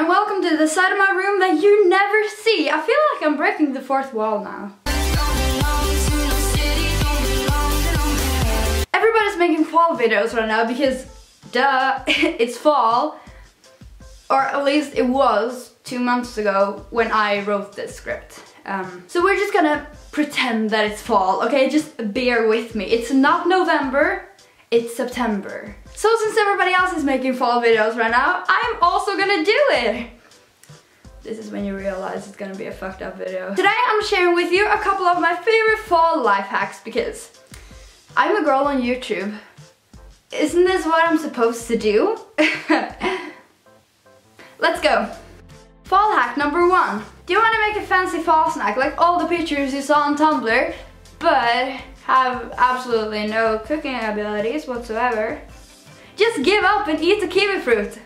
and welcome to the side of my room that you never see. I feel like I'm breaking the fourth wall now. Everybody's making fall videos right now because, duh, it's fall. Or at least it was two months ago when I wrote this script. Um, so we're just gonna pretend that it's fall, okay? Just bear with me. It's not November, it's September. So since everybody else is making fall videos right now, I'm also gonna do it. This is when you realize it's gonna be a fucked up video. Today I'm sharing with you a couple of my favorite fall life hacks because I'm a girl on YouTube. Isn't this what I'm supposed to do? Let's go. Fall hack number one. Do you want to make a fancy fall snack like all the pictures you saw on Tumblr, but have absolutely no cooking abilities whatsoever? Just give up and eat the kiwi fruit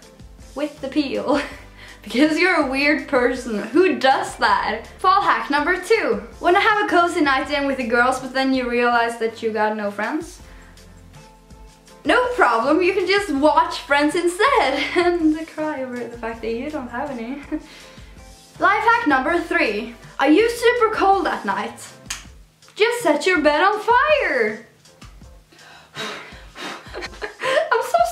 with the peel. because you're a weird person. Who does that? Fall hack number two. Wanna have a cozy night in with the girls but then you realize that you got no friends? No problem, you can just watch Friends instead and cry over the fact that you don't have any. Life hack number three. Are you super cold at night? Just set your bed on fire!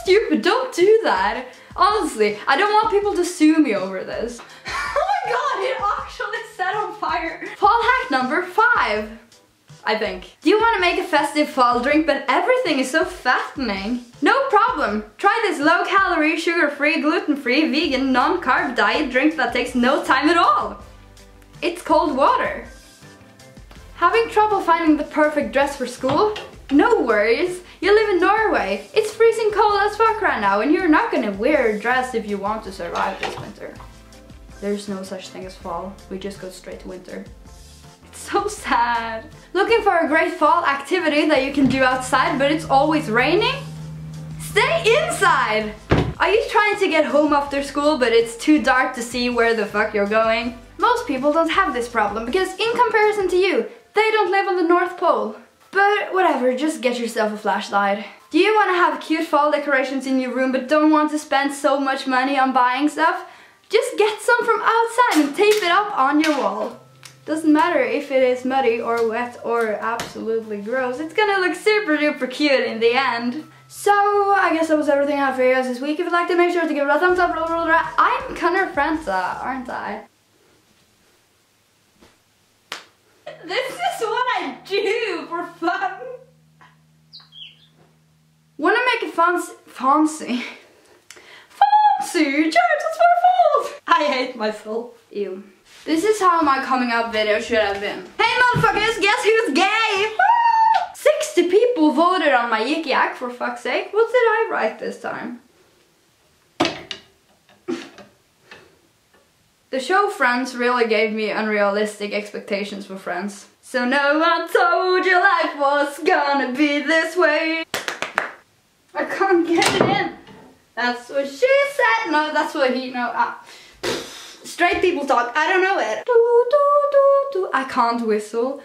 Stupid, don't do that. Honestly, I don't want people to sue me over this. oh my god, it actually set on fire. Fall hack number five, I think. Do you want to make a festive fall drink but everything is so fattening? No problem. Try this low calorie, sugar free, gluten free, vegan, non-carb diet drink that takes no time at all. It's cold water. Having trouble finding the perfect dress for school? No worries, you live in Norway. It's freezing cold as fuck right now and you're not gonna wear a dress if you want to survive this winter. There's no such thing as fall, we just go straight to winter. It's so sad. Looking for a great fall activity that you can do outside but it's always raining? Stay inside! Are you trying to get home after school but it's too dark to see where the fuck you're going? Most people don't have this problem because in comparison to you, they don't live on the North Pole. But whatever, just get yourself a flashlight. Do you want to have cute fall decorations in your room but don't want to spend so much money on buying stuff? Just get some from outside and tape it up on your wall. Doesn't matter if it is muddy or wet or absolutely gross, it's gonna look super duper cute in the end. So, I guess that was everything I have for you guys this week. If you'd like to, make sure to give it a thumbs up. I'm Connor Franta, aren't I? This do for fun. Wanna make it fancy? Fancy? Fancy? James, my fault! I hate myself. Ew. This is how my coming out video should have been. Hey motherfuckers, guess who's gay? Ah! 60 people voted on my Yik Yak for fuck's sake. What did I write this time? The show Friends really gave me unrealistic expectations for Friends. So no one told you life was gonna be this way. I can't get it in. That's what she said. No, that's what he, no. Ah. Straight people talk. I don't know it. Do, do, do, do. I can't whistle.